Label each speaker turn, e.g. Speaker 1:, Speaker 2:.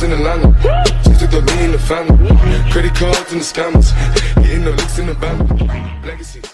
Speaker 1: cards in Atlanta, just took the lean in the family. Credit cards and the scammers, hitting the licks in the band. Legacy.